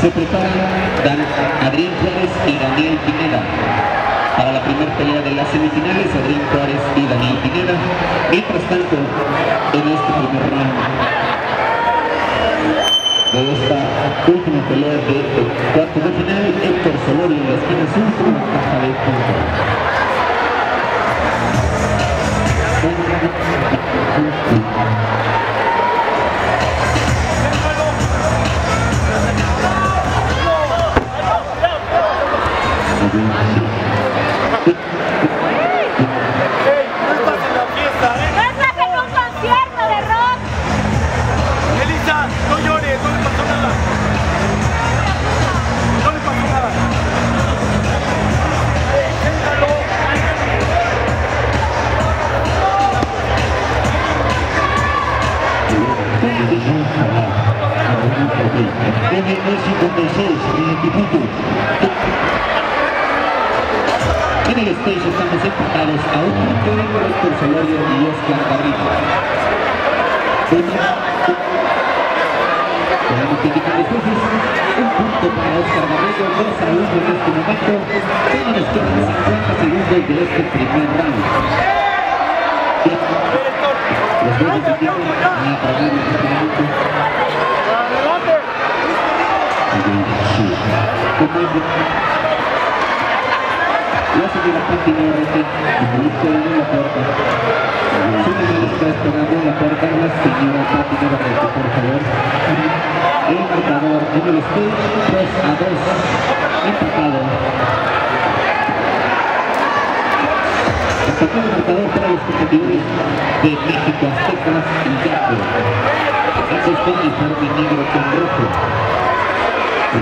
Se preparan Adrián Juárez y Daniel Pineda. Para la primera pelea de las semifinales, Adrián Juárez y Daniel Pineda. Mientras tanto, en este primer round de esta última pelea de cuarto de final, Héctor Solorio en la esquina sur En el stage estamos empatados a un punto de Héctor Solorio y Oscar Garrido. Tenemos que los jueces. Un punto para Oscar Garrido, 2 a 1 en este momento. Solo nos quedan 50 segundos de este primer round. Los jueces empiezan a este momento. La señora Patti Norte, ministro de la puerta. Su ministra esperando en la puerta la señora Patti Norte, por favor. El marcador en el stage 2 a 2. Empatado. Empatado el marcador para los competidores de México, Aztecas y Yaco. Ambos con uniforme negro con rojo. Aquí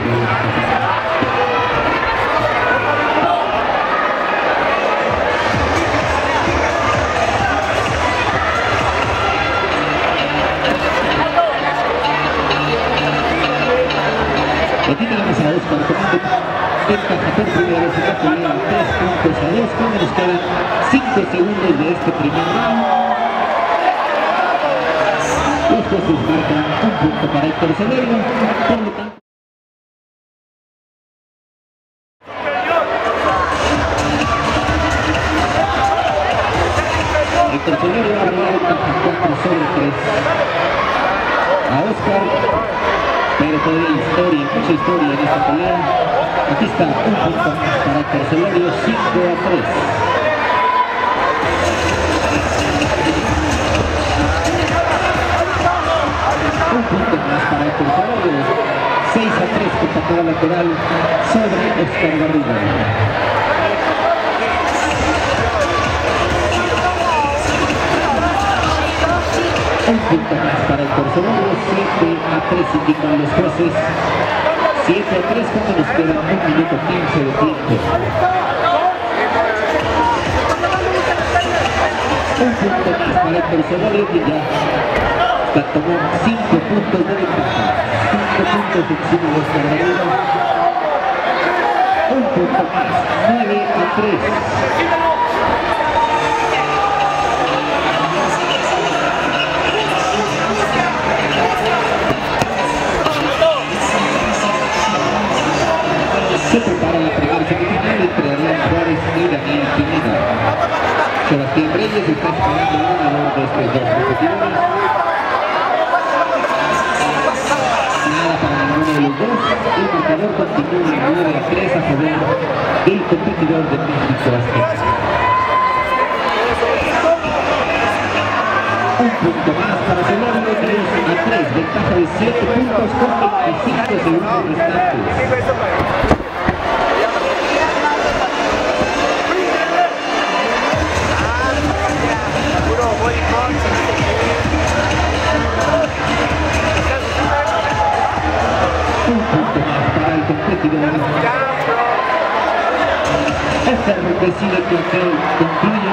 tenemos a Oscar tomando ventaja por primera vez en la pelea, 3 puntos a 2, cuando nos quedan 5 segundos de este primer round. Los jueces marcan un punto para Héctor Severo, por lo. Ha ganado 4 sobre 3. A Oscar pero todavía historia, mucha historia en esta pelea. Aquí está un punto para Tercelorio, 5 a 3. Un punto más para Tercelorio, 6 a 3 con patada lateral sobre Oscar Garrido. Más para el tercer número, 7 a 3 indican los jueces, 7 a 3 cuando nos queda 1 minuto 15 de tiempo. Un punto más para el tercer número que tomó 5 puntos de ventaja, 5 puntos encima de esta. Un punto más, 9 a 3. Sebastián Reyes está esperando ganador de estos dos. Nada para ninguno de los dos. El marcador continúa 9 a 3 a favor del competidor de México. Un punto más para Solano, 3 a 3, ventaja de 7 puntos con 25 segundos restantes. Punto más para el competidor. Esta que concluye